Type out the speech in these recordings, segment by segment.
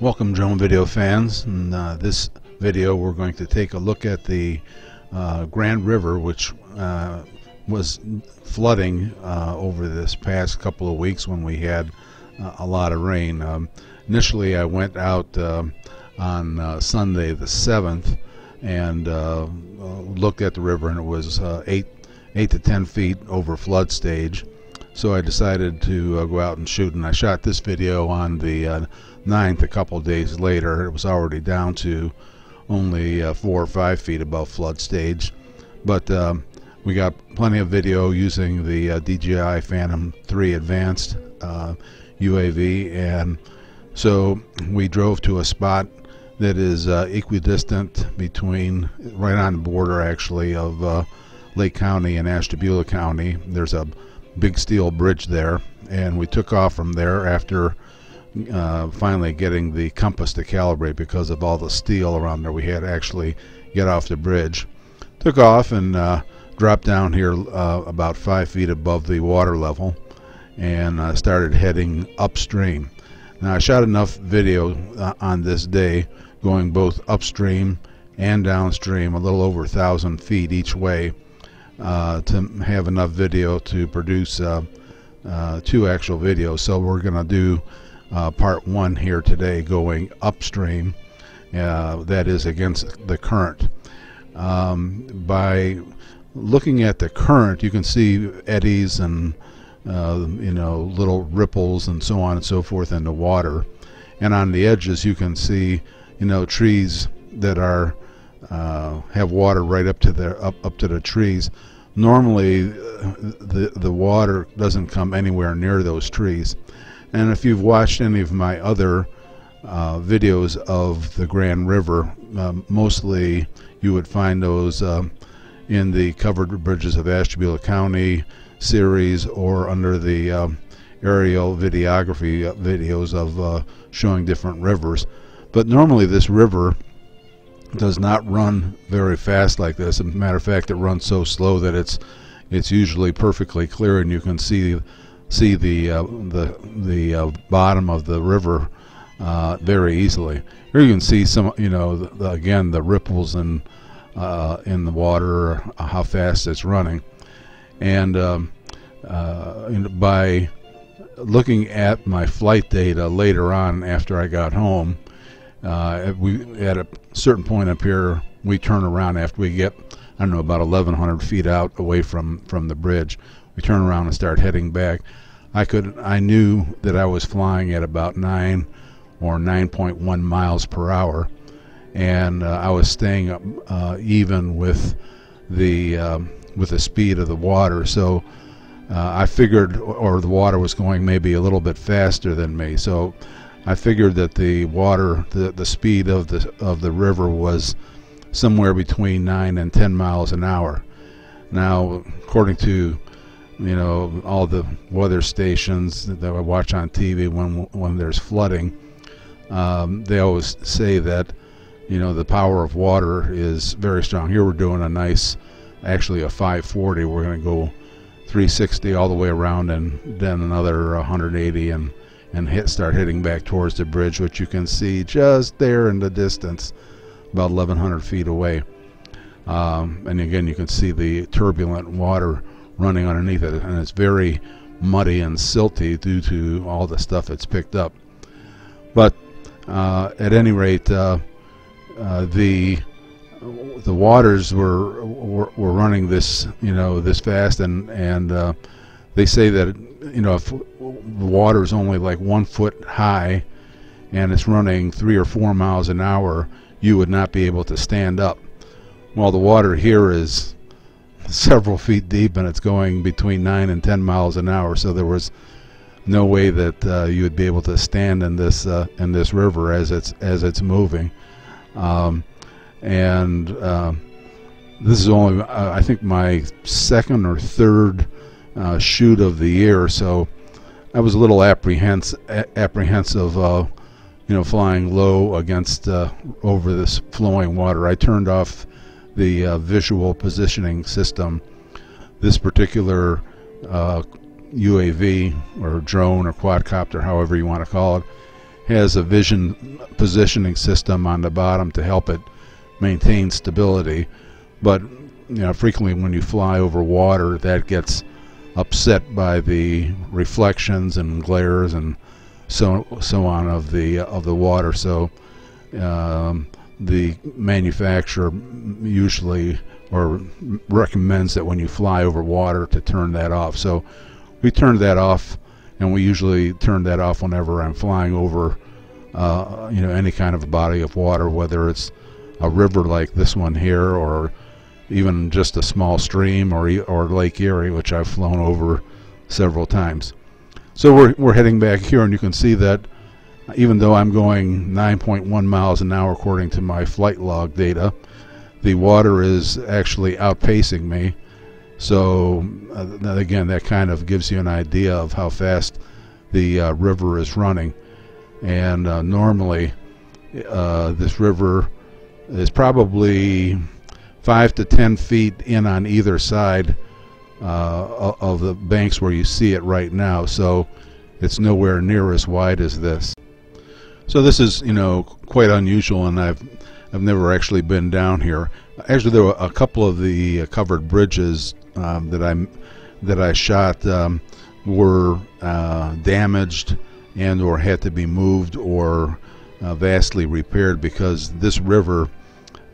Welcome drone video fans. In uh, this video we're going to take a look at the uh, Grand River which uh, was flooding uh, over this past couple of weeks when we had uh, a lot of rain. Um, initially I went out um, on uh, Sunday the 7th and looked at the river and it was 8, 8 to 10 feet over flood stage so I decided to go out and shoot and I shot this video on the ninth a couple days later. It was already down to only uh, four or five feet above flood stage. But um, we got plenty of video using the uh, DJI Phantom 3 Advanced uh, UAV, and so we drove to a spot that is uh, equidistant between, right on the border actually, of uh, Lake County and Ashtabula County. There's a big steel bridge there, and we took off from there after uh, finally getting the compass to calibrate because of all the steel around there. We had to actually get off the bridge. Took off and uh, dropped down here uh, about five feet above the water level and uh, started heading upstream. Now I shot enough video uh, on this day going both upstream and downstream a little over a thousand feet each way uh, to have enough video to produce two actual videos. So we're going to do uh, part one here today going upstream uh, that is against the current um, by looking at the current you can see eddies and uh, you know little ripples and so on and so forth in the water and on the edges you can see you know trees that are uh, have water right up to the up, up to the trees normally uh, the the water doesn't come anywhere near those trees and if you've watched any of my other uh, videos of the Grand River, um, mostly you would find those um, in the Covered Bridges of Ashtabula County series or under the um, aerial videography uh, videos of uh, showing different rivers. But normally this river does not run very fast like this. As a matter of fact, it runs so slow that it's it's usually perfectly clear and you can see see the uh, the the uh, bottom of the river uh, very easily. Here you can see some, you know, the, the, again the ripples in uh, in the water, uh, how fast it's running, and, um, uh, by looking at my flight data later on after I got home, we at a certain point up here we turn around after we get I don't know about 1,100 feet out away from from the bridge we turn around and start heading back. I could I knew that I was flying at about nine or 9.1 miles per hour, and uh, I was staying up, uh, even with the um, with the speed of the water. So uh, I figured, or the water was going maybe a little bit faster than me. So I figured that the water, the the speed of the of the river was somewhere between nine and 10 miles an hour. Now, according to you know all the weather stations that I watch on TV when when there's flooding, um, they always say that you know the power of water is very strong. Here we're doing a nice, actually a 540. We're going to go 360 all the way around and then another 180 and and hit start hitting back towards the bridge, which you can see just there in the distance, about 1,100 feet away. Um, and again, you can see the turbulent water running underneath it, and it's very muddy and silty due to all the stuff it's picked up. But uh, at any rate, uh, uh, the the waters were, were, were running this you know this fast, and and uh, they say that you know if the water is only like one foot high, and it's running three or four miles an hour, you would not be able to stand up. Well, the water here is several feet deep and it's going between 9 and 10 miles an hour so there was no way that uh, you would be able to stand in this uh, in this river as it's as it's moving um, and uh, this is only uh, I think my second or third uh, shoot of the year so I was a little apprehensive apprehensive uh, you know flying low against over this flowing water I turned off the uh, visual positioning system. This particular uh, UAV or drone or quadcopter, however you want to call it, has a vision positioning system on the bottom to help it maintain stability. But you know, frequently when you fly over water, that gets upset by the reflections and glares and so so on of the of the water. So um, the manufacturer usually or recommends that when you fly over water to turn that off. So we turned that off, and we usually turn that off whenever I'm flying over, uh, you know, any kind of body of water, whether it's a river like this one here, or even just a small stream, or or Lake Erie, which I've flown over several times. So we're we're heading back here, and you can see that even though I'm going 9.1 miles an hour according to my flight log data, the water is actually outpacing me. So uh, again, that kind of gives you an idea of how fast the uh, river is running. And uh, normally, uh, this river is probably five to ten feet in on either side uh, of the banks where you see it right now. So it's nowhere near as wide as this. So this is, you know, quite unusual, and I've I've never actually been down here. Actually, there were a couple of the uh, covered bridges um, that I that I shot um, were uh, damaged and or had to be moved or uh, vastly repaired because this river,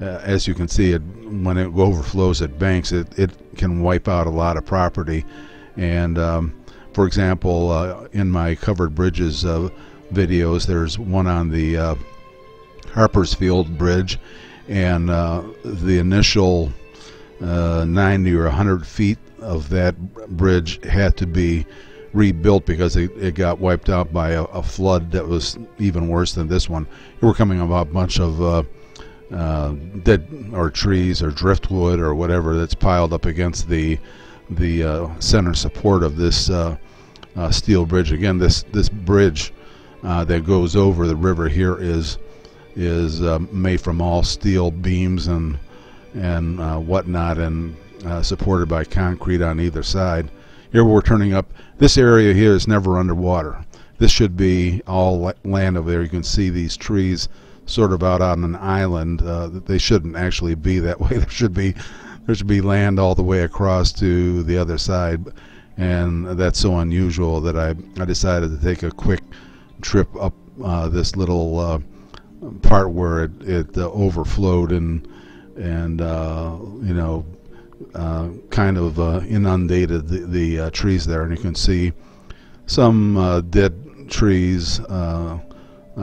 uh, as you can see, it when it overflows at banks, it, it can wipe out a lot of property. And um, for example, uh, in my covered bridges uh, videos. There's one on the uh, Harpersfield Bridge, and uh, the initial uh, 90 or 100 feet of that bridge had to be rebuilt because it, it got wiped out by a, a, flood that was even worse than this one. We're coming about a bunch of uh, dead or trees or driftwood or whatever that's piled up against the the uh, center support of this uh, uh, steel bridge. Again, this this bridge uh, that goes over the river here is is uh, made from all steel beams and and whatnot and supported by concrete on either side. Here we're turning up. This area here is never underwater. This should be all land over there. You can see these trees sort of out on an island. Uh, they shouldn't actually be that way. There should be there should be land all the way across to the other side, and that's so unusual that I I decided to take a quick trip up uh, this little uh, part where it, it uh, overflowed and and uh, you know uh, kind of inundated the, the trees there, and you can see some dead trees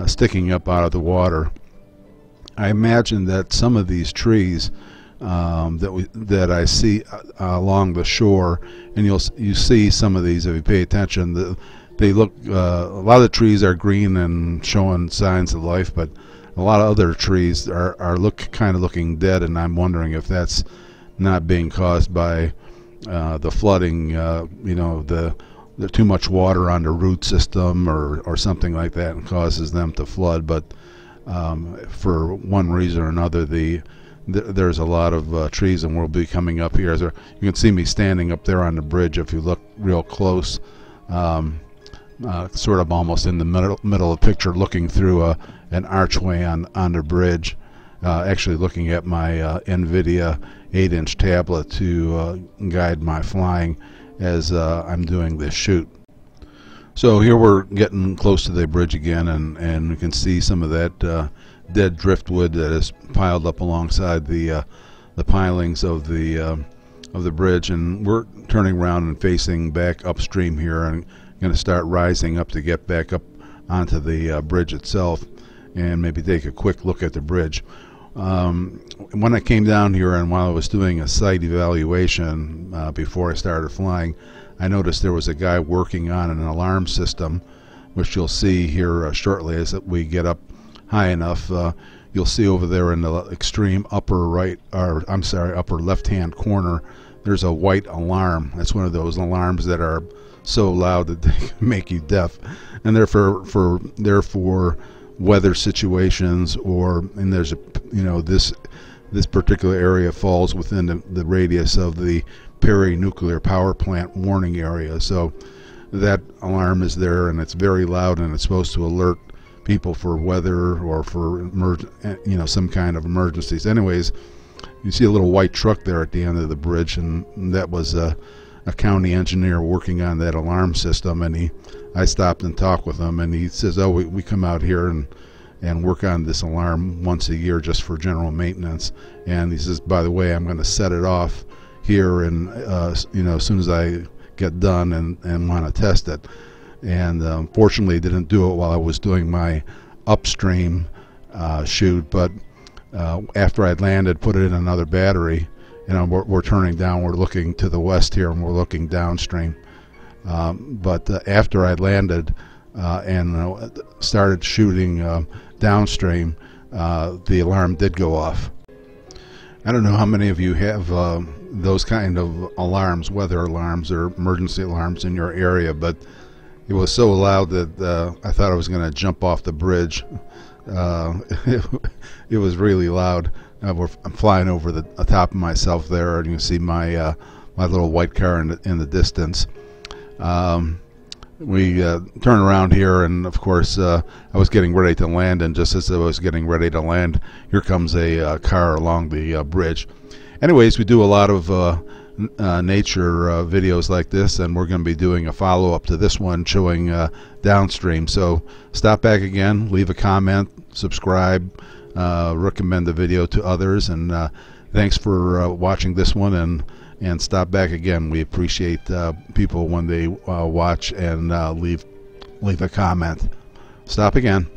sticking up out of the water. I imagine that some of these trees um, that we that I see uh, along the shore, and you'll you see some of these if you pay attention. The they look uh, a lot of the trees are green and showing signs of life, but a lot of other trees are, are look kind of looking dead, and I'm wondering if that's not being caused by uh, the flooding, uh, you know, the the too much water on the root system or or something like that, and causes them to flood. But um, for one reason or another, the there's a lot of uh, trees, and we'll be coming up here. You can see me standing up there on the bridge if you look real close. Um, uh, sort of almost in the middle, middle of the picture, looking through a, an archway on, on the bridge, uh, actually looking at my uh, NVIDIA 8-inch tablet to uh, guide my flying as uh, I'm doing this shoot. So here we're getting close to the bridge again, and, and we can see some of that uh, dead driftwood that is piled up alongside the the pilings of the of the bridge, and we're turning around and facing back upstream here, and going to start rising up to get back up onto the uh, bridge itself and maybe take a quick look at the bridge. Um, when I came down here and while I was doing a site evaluation uh, before I started flying, I noticed there was a guy working on an alarm system, which you'll see here uh, shortly as we get up high enough. Uh, you'll see over there in the extreme upper right, or I'm sorry, upper left-hand corner, there's a white alarm. That's one of those alarms that are so loud that they make you deaf, and therefore for therefore weather situations or and there's a you know this this particular area falls within the, the radius of the Perry nuclear power plant warning area so that alarm is there and it's very loud and it's supposed to alert people for weather or for you know some kind of emergencies. Anyways, you see a little white truck there at the end of the bridge, and that was a, a county engineer working on that alarm system. And he, I stopped and talked with him, and he says, "Oh, we, we come out here and." and work on this alarm once a year just for general maintenance. And he says, by the way, I'm going to set it off here, and uh, you know, as soon as I get done and and want to test it. And uh, unfortunately, didn't do it while I was doing my upstream uh, shoot, but uh, after I'd landed, put it in another battery. You know, we're, we're, turning down. We're looking to the west here, and we're looking downstream. Um, but uh, after I'd landed uh, and uh, started shooting downstream, uh, the alarm did go off. I don't know how many of you have uh, those kind of alarms, weather alarms or emergency alarms in your area, but it was so loud that uh, I thought I was going to jump off the bridge. Uh, it, was really loud. Uh, I'm flying over the top of myself there, and you can see my uh, my little white car in the, in the distance. Um, we uh, turn around here, and of course, uh, I was getting ready to land, and just as I was getting ready to land, here comes a uh, car along the uh, bridge. Anyways, we do a lot of nature videos like this, and we're going to be doing a follow up to this one showing downstream. So stop back again, leave a comment, subscribe, recommend the video to others, and thanks for watching this one. and and stop back again. We appreciate uh, people when they uh, watch and uh, leave leave a comment. Stop again.